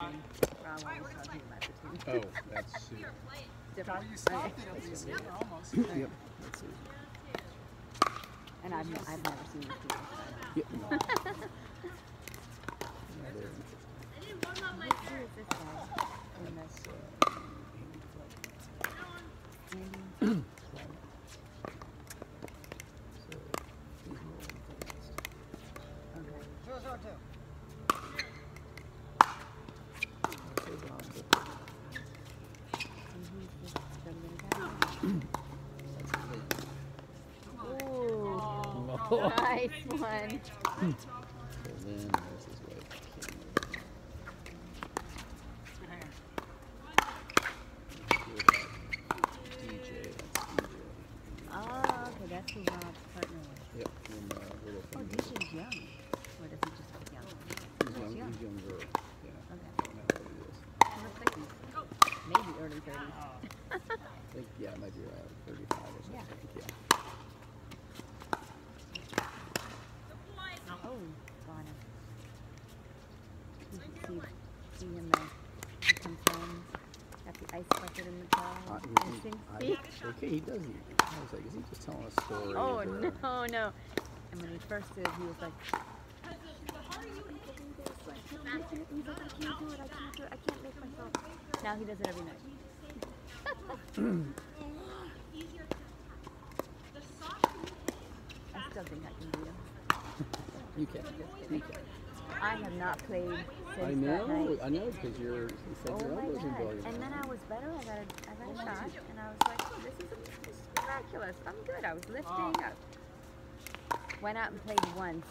Oh, that's. Different. you it. Yep. And I've, I've never seen this team. Yep. this, Uh, Andy Fletcher. Andy? Fletcher. So, he's more advanced. Okay. Zero, zero, two. So Ron Booker, And he's just the little guy. that's Clint. Ooh, Oh. nice one. So then there's his wife, Kim. Good hand. Good at DJ, that's DJ. Oh, okay, that's who Rob's partner was. Yep, and uh, Oh. DJ's young. Or does he just look young? He's young, young. he's younger. Yeah. Okay. Don't what he. He looks like he's maybe early 30s. I think, yeah, it might be around 35 or something. Yeah. Yeah. Oh, Bonnie. You can see, see him uh, he comes home, got the ice bucket in the car, Uh, okay, he does eat. I was like, is he just telling us stories? Oh, or- no, no. And when he first did, he was like. Now he does it every night. I still think I can beat him. You can. I have not played since I that know. night. I know because you're. You said Oh your elbows are god! bugging. And then I was better. I got a, I got a shot, and I was like, oh, this is, this is miraculous. I'm good. I was lifting. up. went out and played once.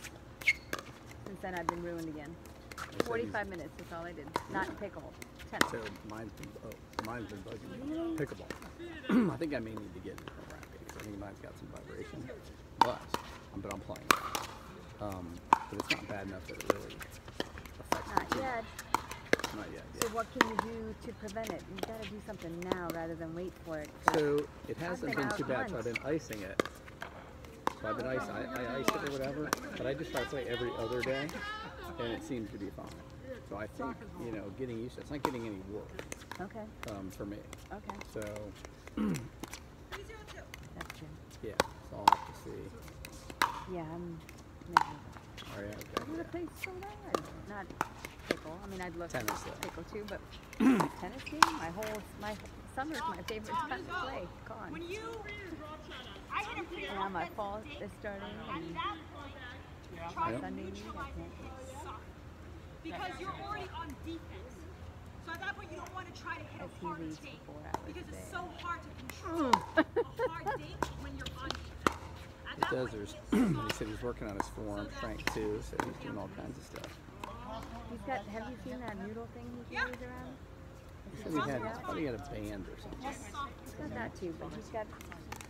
Since then, I've been ruined again. I said he's- 45 minutes. That's all I did. Not pickle. So Tennis. mine's been, oh, mine's been bugging me. Pickleball. I think I may need to get a racket because I think mine's got some vibration. But, but I'm playing. Um, but it's not bad enough that it really affects me. Not too yet. Not yet. So Yeah. what can you do to prevent it? You've got to do something now rather than wait for it. So it hasn't been been too bad. So I've been icing it. So I've been icing. I, I ice it or whatever. But I just try to play every other day, and it seems to be fine. So I think you know, getting used to it. It's not getting any worse Okay. um, for me. Okay. So That's good. yeah, so I'll have to see. Yeah, I'm. Right, I okay. would have played so. Not pickle. I mean, I'd love Tennis, to though. pickle too, but tennis game. My whole my summer's my favorite time to play. Con. When you, I hit a free And now my fall is starting, and that point, try Yep. to Sunday neutralize it. Because you're already on defense. So at that point, you don't want to try to hit as a hard leaves date. for four hours Because it's so hard to control mm. a hard date when you're on defense. At It that does. point, There's. he said he's working on his form Frank too, so he's doing all kinds of stuff. He's got. Have you seen that noodle thing he carries around? He said he had. I thought he had a band or something. He's got that too, but he's got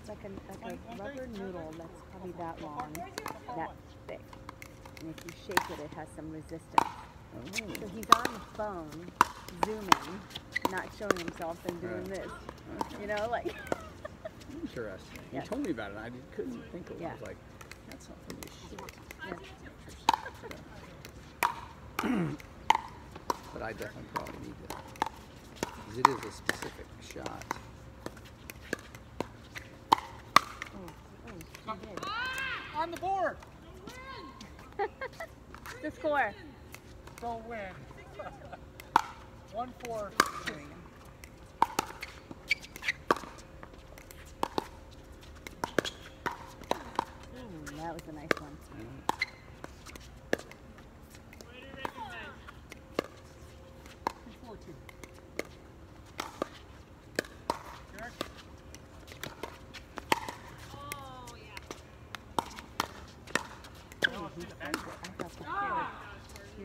like a like a rubber noodle that's probably that long, that thick. And if you shake it, it has some resistance. Oh. So he's on the phone, zooming, not showing himself and doing Right. this. You know, like Interesting. Yeah. He told me about it, and I just couldn't think of it. I was like, that's something you should. yeah. But I definitely probably need to. Because it is a specific shot. Oh, oh. On the board. The score. Don't win. One four. Ooh, that was a nice one. Four two. Derek. Oh, yeah. Oh, he saved it. I thought for sure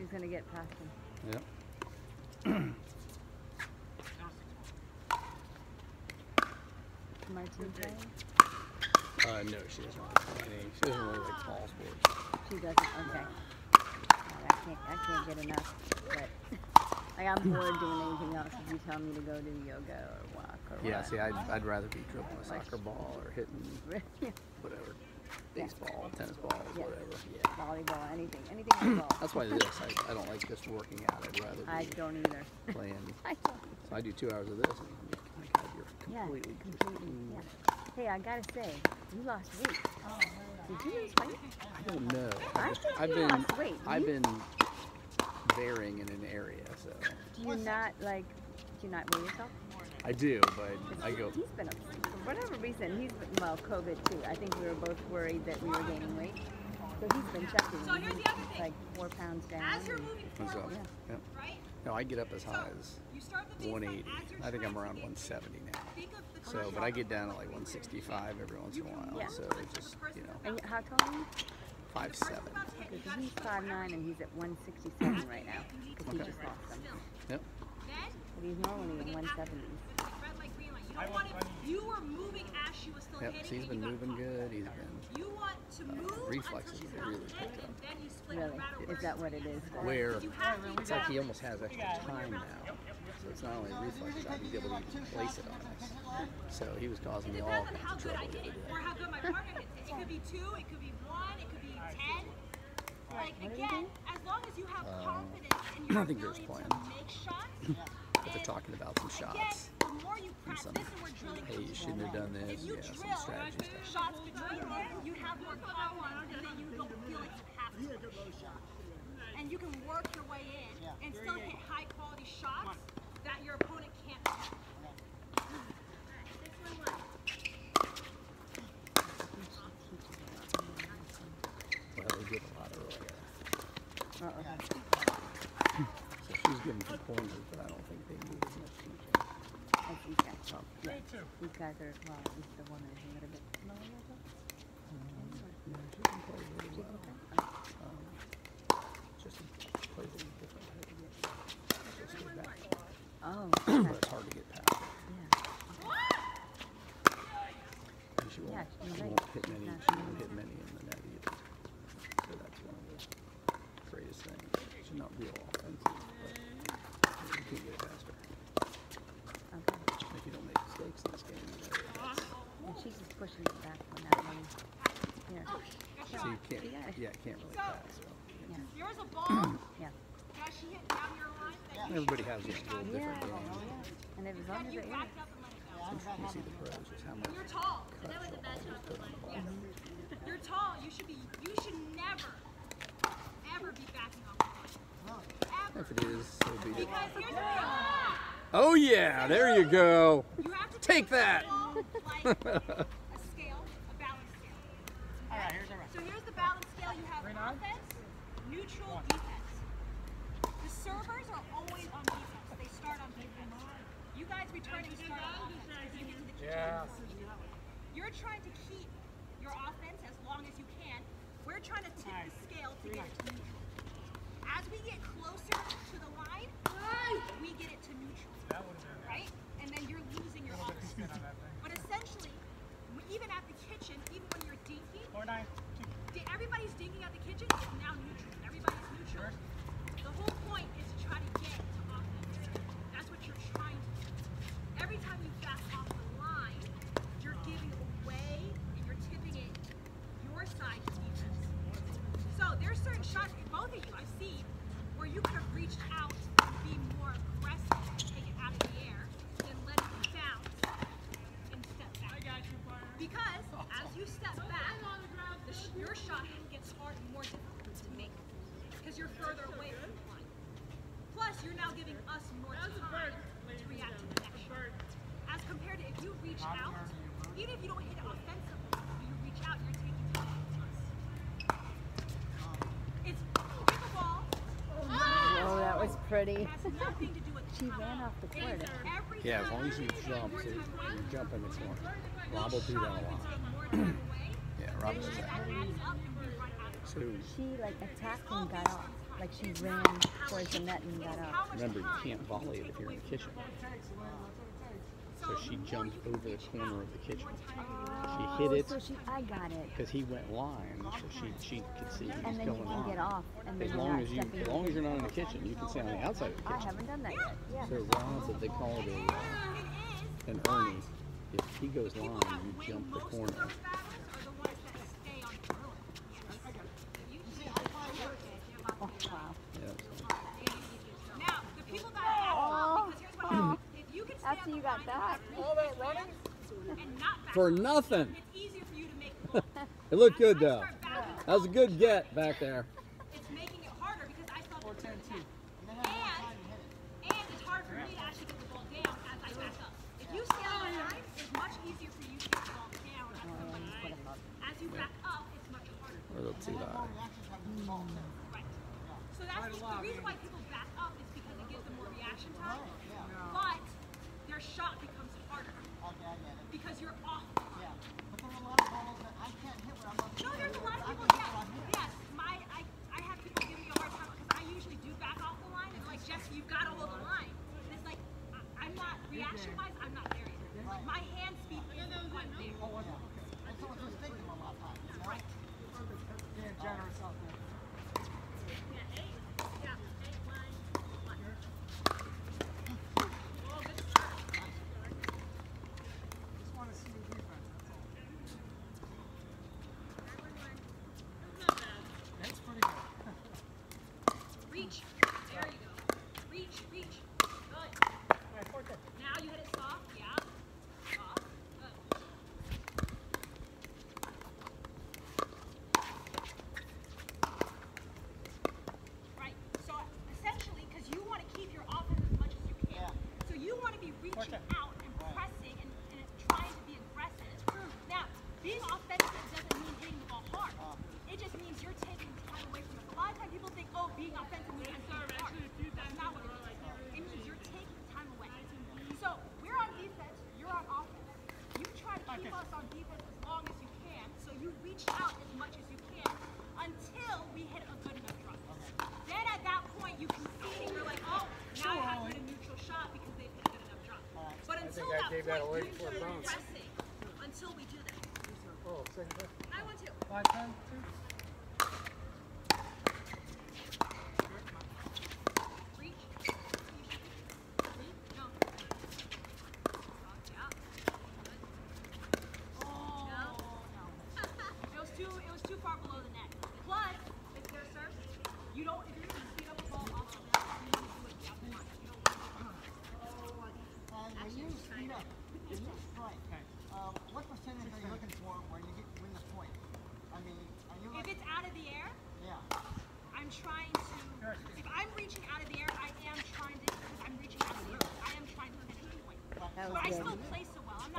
he gonna get past him. Yep. My team playing? Uh, no, she doesn't. Really any, she doesn't really like ball sports. She doesn't. Okay. God, I can't. I can't get enough. But like I'm bored doing anything else. If you tell me to go do yoga or walk or Yeah, what. see, I'd, I'd rather be dribbling a soccer ball or hitting whatever. Yeah. baseball, tennis balls, Yeah. whatever. Yeah. Volleyball, anything, anything. That's why this. I, I don't like just working out. I'd rather I don't either. playing. I don't. So I do two hours of this, and oh my God, you're Yeah, completely. just- completely. Yeah. Hey, I gotta say, you lost weight. Did you lose weight? I don't know. I I've, think I've been. lost weight. I've You- been varying in an area, so Do you not like? Do you not weigh yourself? I do, but I go. He's been up for whatever reason. He's been, well, COVID too. I think we were both worried that we were gaining weight. So he's been checking. So here's the other thing. like four pounds down. As you're moving forward, Yeah. Yep. right? No, I get up as So high as you start the baseline 180. I think I'm around 170 now. Think of the So, but I get down to like 165 every once in a while. Yeah. So it's just you know, And how tall are you? five seven. Because he's five nine and he's at 167 right now. Because he just lost them. Yep. Then But he's normally in 170s. red light, green light. You don't want it. You were moving as she was still Yep. hitting. So he's and been moving good. He's been You want to move reflexes until she's really to picked up. then you split Really? matter Is that what it is? where You have to it's like he almost has extra time now. So it's not only reflexes, I can be able to place it on us. So he was causing me It all depends on kinds how of good I trouble the hit it, or how good my partner hits it. It could be two, it could be one, it could be ten. Like What are you again, as long as you have Um, confidence in your I think they're ability to playing. make shots, But they're and talking about some again, shots. the more you practice some, and we're drilling Hey, you shouldn't have done this. If you Yeah, some drill strategy stuff. shots between there, you have more confidence and then you don't feel like you have to. And you can work your way in and still hit high quality shots that your opponent can't hit. Six one one. Well, they give a lot earlier. Uh-oh. So she's giving some pointers, but I don't think they need as much teaching. That's these guys. Um, Yeah. These guys are, well, at least the woman is a little bit smaller. I yeah, she can play really well. Um, just plays a different way. Just get back. Oh, but okay. it's hard to get past. yeah. And she won't, Yeah, she you're right. won't hit many. Not She sure. won't hit many in the net either. So that's one of the greatest things. She's not real offensive, but you can't get it past her. Okay. If you don't make mistakes in this game, you know, that's, And she's just pushing it back when that one. Here. so you can't. Yeah. Yeah, can't really pass. So. Yeah. There's a ball. Yeah. That she hit down your line that you Everybody has a little Yeah. different oh, game. And as long as you it, yeah. backed up and let it go. You see the pros, just how much You're tall. cut she'll always put on the ball. You're tall. You should be. You should never, ever be backing off. the line. Ever. If it is, so be it. Because here's the thing. Oh yeah, there you go. You have to Take that. ball like a scale, a balance scale. All right, here's the rest. So here's the balance scale. You have offense, neutral, defense. The servers are always on defense. They start on defense. You guys returning start on offense because you get to the kitchen. Yeah. You're trying to keep your offense as long as you can. We're trying to tip the scale to get it to neutral. As we get closer to the line, we get it to neutral, That would have been right? And then you're losing your offense. spin on that thing. But essentially, w- even at the kitchen, even when you're dinking, Four nine. di- everybody's dinking at the kitchen is now neutral. Everybody's neutral. Point is to try to get to offense. That's what you're trying to do. Every time you back off the line, you're giving away and you're tipping it your side to defense. So there's certain shots, in both of you I've seen, where you could have reached out and be more aggressive and take it out of the air than let it bounce and step back. I got you, Because as you step back, the sh- your shot gets hard and more difficult to make because you're further away from the line. Plus, you're now giving us more time to react to the next shot. As compared to if you reach out, even if you don't hit it offensively, you reach out, you're taking time from us. It's pickleball Oh, that was pretty. has nothing to do with She ran off the court. Yeah, as long as you jump, so you jump in the corner. Rob will do that a lot. Yeah, Rob does that. So She like attacked and got off. Like she ran towards the net and got off. remember, you can't volley it if you're in the kitchen. So she jumped over the corner of the kitchen. She hit it so she, I got it. because he went line, so she she could see he was And then you going can get off, and As long as you, as long as you're not in the kitchen, you can stay on the outside of the kitchen. I haven't done that yet. Yeah. So Ron said they call it a, uh, an Erne. If he goes line, you jump the corner. After you got that. All that running? and not back For nothing. For you to make the ball. It looked good though. That was a good get back there. It's making it harder because I thought Four that ten two. and, and it's hard for me to actually get the ball down as I back up. If you stay on the line, it's much easier for you to get the ball down as somebody else. As you back up, it's much harder. A little too high. Right. So that's the, the reason why people back up is because it gives them more reaction time. Oh, but their shot becomes harder because you're off the line. No, there's a lot of people. Yes, yes. My, I, I have people give me a hard time because I usually do back off the line. It's like Jessie, you've got to hold the line. And it's like I, I'm not reaction wise. I'm not there yet. Like my hand speed isn't quite there. Right. Being generous out there. Yeah, eight. Yeah, eight, nine, one. Oh, good start. Just want to see the defense. That's all. That's pretty good. Reach. There you go. Reach, reach. Good. Alright, four ten. Now you hit it soft. Yeah. Soft. Good. Right. So essentially, because you want to keep your offense as much as you can. So you want to be reaching Okay. out and pressing and, and trying to be aggressive. Now, being offensive doesn't mean hitting the ball hard. It just means you're taking time away from it. A lot of times people think, oh, being offensive means hitting hard. That's not what it is. It means you're taking time away. So we're on defense, you're on offense. You try to keep us on defense as long as you can, so you reach out as much as you can until we hit a good enough drop. Then at that point you can see and you're like, oh, now I have to hit a neutral shot because they've hit a good enough drop. But until I that gave that away you before keep bounce. until we do that. Oh, second hit. I want to. Five ten two. Reach. No. Yeah. No. It was too it was too far below the net. Plus, if their serve, you don't if you're gonna speed up the ball off the net, you need to do it down the line. You don't When you speed when strike, uh, what percentage are you looking for where you get win the point? I mean, are you if it's out of the air, yeah, I'm trying to if I'm reaching out of the air, I am trying to because I'm reaching out of the air. I am trying to hit a point. But I still good.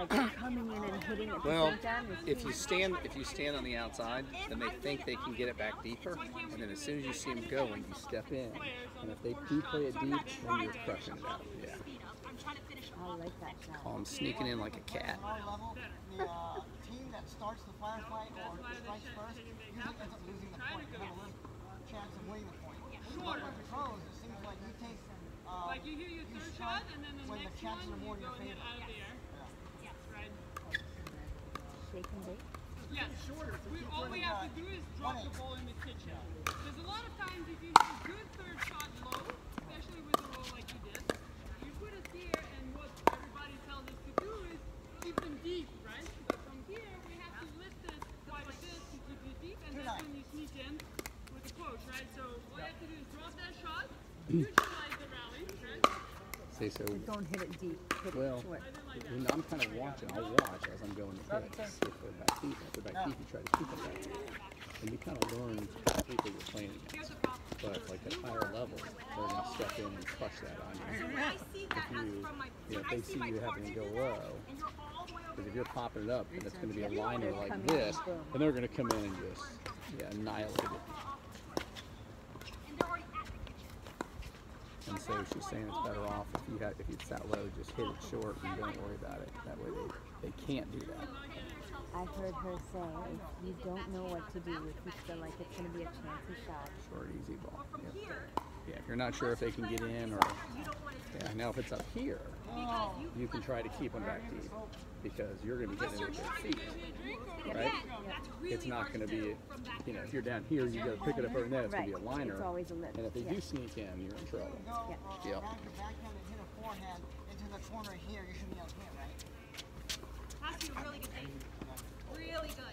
Like coming in and hitting at the Well, same time. is If you stand if you stand on the outside, then they think they can get it back deeper, and then as soon as you see them going, you step in, and if they do play it deep, not then trying you're crushing it out. Yeah. I'm trying to finish them I off like that section. shot. Call them sneaking in like a cat. the uh, team that starts the firefight or strikes first usually ends up losing the point. You have a little chance of winning the point. But with the it seems like you take, uh, Like you hear your third shot, and then the next one you more in go and hit out of the air. Yes. Right? Shake and bake. We, all we have to do is drop the ball in the kitchen. Because a lot of times if you shoot good third shot low, especially with a roll like you did, you put it here and what everybody tells us to do is keep them deep, right? But from here we have to lift it quite a bit to keep you deep and that's when you sneak in with the coach, right? So all you have to do is drop that shot, neutralize the rally, right? Say so. Don't hit it deep. Hit Well, it short. when I'm kind of watching, I'll watch as I'm going to hit. See if they're back deep. If they're back deep, you try to keep it back deep. And you kind of learn the people you're playing against. But like at higher levels, they're going to step in and crush that on you. when I see If you- you know, if they see see you having to go do low, and you're all the way over Because if you're popping it up, then it's going to be a liner like this, boom. and they're going to come in and just yeah, annihilate it. and they're already at the kitchen. And so she's saying it's better off if you have if it's that low, just hit it short and don't worry about it. That way they, they can't do that. I heard her say, if you don't know what to do, if you feel like it's going to be a chancy shot, Short, easy ball. Yep. Yeah, if you're not sure if they can get in or you don't want to yeah. Now if it's up here, you you can try to keep them back deep because you're going to be unless hitting you're with their feet. Right? again, that's really It's not going to to be, do from back you know, if you're down here, you got to pick it up over there. It's going to be a liner. It's always a lift. And if they do sneak in, you're in trouble. go Yep. around your backhand and hit a forehand into the corner here, you should be able to hit, right? Has to be a really good day. Really good.